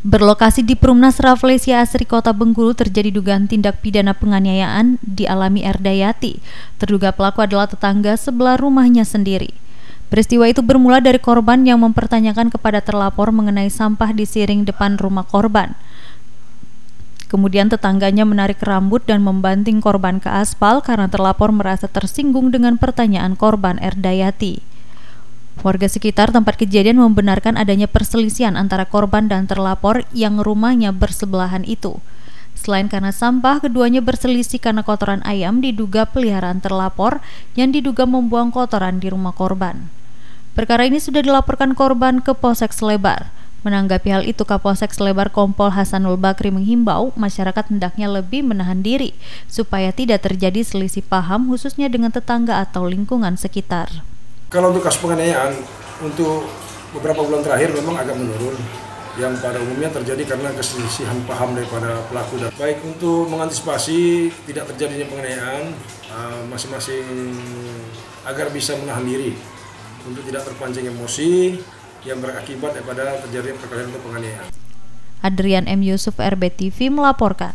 Berlokasi di Perumnas Rafflesia Asri Kota Bengkulu terjadi dugaan tindak pidana penganiayaan dialami Erdayati. Terduga pelaku adalah tetangga sebelah rumahnya sendiri. Peristiwa itu bermula dari korban yang mempertanyakan kepada terlapor mengenai sampah di siring depan rumah korban. Kemudian tetangganya menarik rambut dan membanting korban ke aspal karena terlapor merasa tersinggung dengan pertanyaan korban Erdayati. Warga sekitar tempat kejadian membenarkan adanya perselisihan antara korban dan terlapor yang rumahnya bersebelahan itu. Selain karena sampah, keduanya berselisih karena kotoran ayam diduga peliharaan terlapor yang diduga membuang kotoran di rumah korban. Perkara ini sudah dilaporkan korban ke Polsek Selebar. Menanggapi hal itu, Kapolsek Selebar Kompol Hasanul Bakri menghimbau masyarakat hendaknya lebih menahan diri supaya tidak terjadi selisih paham khususnya dengan tetangga atau lingkungan sekitar. Kalau untuk kasus penganiayaan, untuk beberapa bulan terakhir memang agak menurun yang pada umumnya terjadi karena keselisihan paham daripada pelaku dan baik untuk mengantisipasi tidak terjadinya penganiayaan eh, masing-masing agar bisa menahan diri untuk tidak terpancing emosi yang berakibat daripada terjadi perkara penganiayaan. Adrian M. Yusuf RBTV melaporkan.